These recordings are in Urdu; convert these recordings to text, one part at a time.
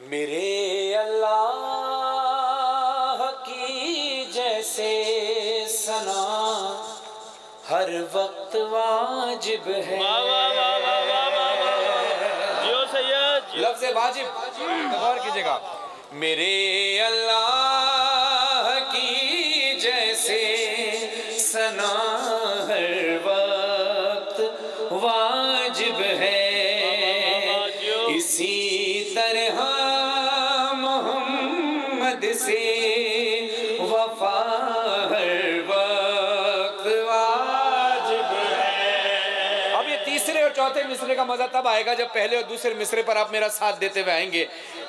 میرے اللہ کی جیسے سنا ہر وقت واجب ہے لفظ واجب غور کیجیے گا میرے اللہ محمد سے وفا ہر وقت واجب ہے۔ اب یہ تیسرے اور چوتھے مصرے کا مزہ تب آئے گا جب پہلے اور دوسرے مصرے پر آپ میرا ساتھ دیتے ہوئے آئیں گے۔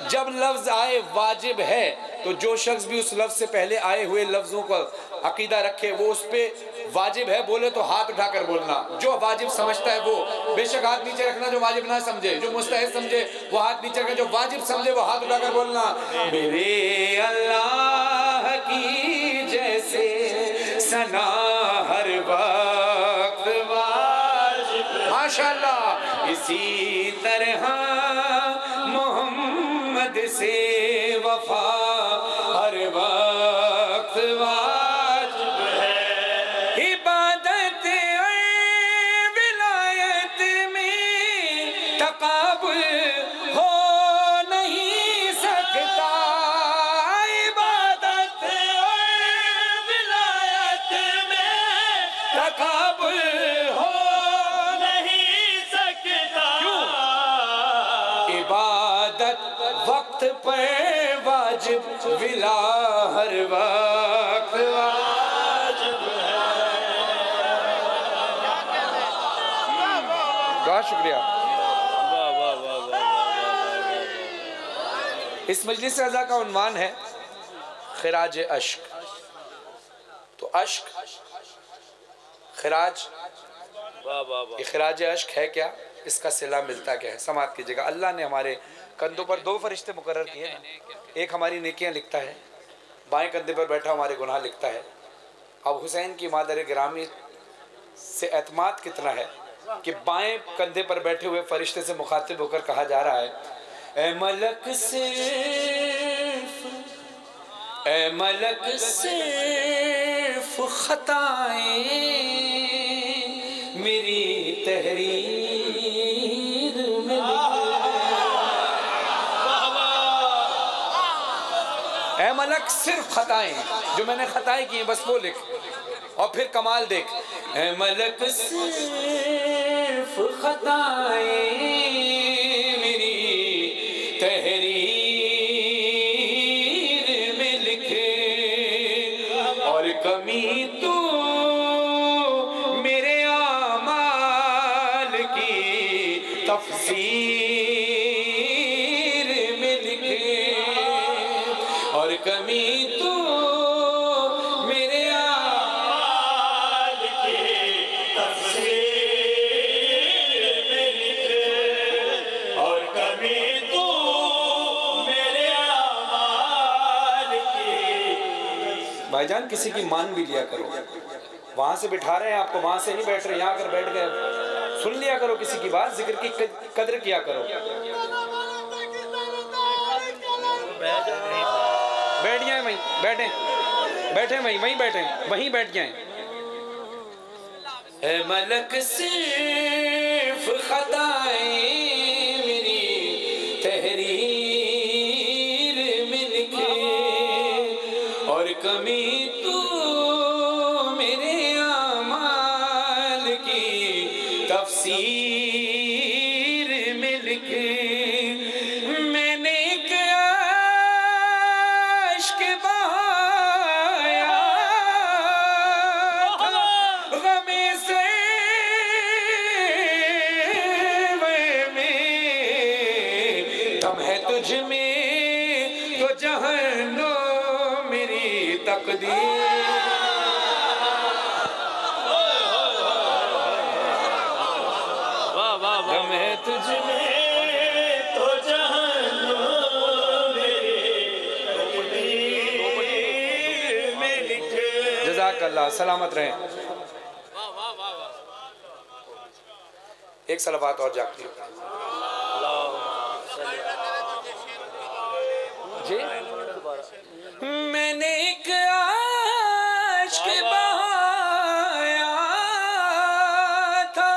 جب لفظ آئے واجب ہے تو جو شخص بھی اس لفظ سے پہلے آئے ہوئے لفظوں کو عقیدہ رکھے، وہ اس پہ واجب ہے بولے تو ہاتھ اٹھا کر بولنا۔ جو واجب سمجھتا ہے وہ۔ بے شک ہاتھ نیچے رکھنا جو واجب نہ سمجھے، جو مستحب سمجھے، وہ ہاتھ نیچے رکھنا جو واجب سمجھے، وہ ہاتھ اٹھا کر بولنا۔ میرے اللہ کی جیسے سنا ہر وقت واجب۔ ماشاءاللہ، اسی طرح محمد سے وفا تقابل ہو نہیں سکتا۔ عبادت اور ولایت میں تقابل ہو نہیں سکتا۔ عبادت وقت پر واجب ولا ہر وقت۔ واجب بہت شکریہ۔ اس مجلس رضا کا عنوان ہے خراج اشک تو اشک خراج یہ خراج اشک ہے کیا؟ اس کا صلہ ملتا کیا ہے؟ سماعت کیجیے گا۔ اللہ نے ہمارے کندھوں پر دو فرشتے مقرر کیے نا ایک ہماری نیکیاں لکھتا ہے بائیں کندھے پر بیٹھا ہمارے گناہ لکھتا ہے۔ اب حسین کی مادر گرامی سے اعتماد کتنا ہے کہ بائیں کندھے پر بیٹھے ہوئے فرشتے سے مخاطب ہو کر کہا جا رہا ہے اے ملک صرف، اے ملک صرف خطائیں میری تحریر میں اے ملک صرف خطائیں، جو میں نے خطائیں کی ہیں، بس وہ لکھ۔ اور پھر کمال دیکھ۔ اے ملک صرف خطائیں کمی تو میرے اعمال کی تفسیر میں لکھے۔ اور کمی تو جان، کسی کی مان بھی لیا کرو۔ وہاں سے بٹھا رہے ہیں آپ کو، وہاں سے نہیں بیٹھ رہے، یہاں کر بیٹھ گئے۔ سن لیا کرو، کسی کی بات، ذکر کی قدر کیا کرو۔ بیٹھ جائیں وہیں، بیٹھیں۔ بیٹھیں وہیں وہیں بیٹھیں۔ وہیں بیٹھ جائیں۔ اے ملک صرف خطائیں تفسیر میں لکھے، میں نے ایک عشق بہایا تھا۔ غم سے میں دم ہے تجھ میں تو جہنو میری تقدیر۔ اللہ سلامت رہیں۔ ایک سلوات اور جاگتی ہو جی؟ میں نے ایک عشق بہایا تھا۔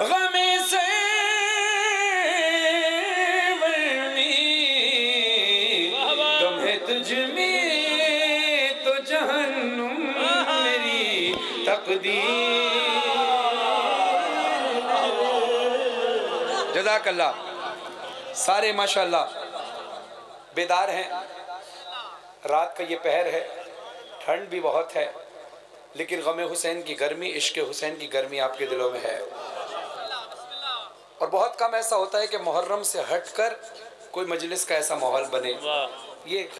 غم سے غم ہے تجھ میں تقدیر جزاک اللہ سارے ماشاءاللہ بیدار ہیں۔ رات کا یہ پہر ہے۔ ٹھنڈ بھی بہت ہے۔ لیکن غم حسین کی گرمی، عشق حسین کی گرمی آپ کے دلوں میں ہے۔ اور بہت کم ایسا ہوتا ہے کہ محرم سے ہٹ کر کوئی مجلس کا ایسا ماحول بنے۔ یہ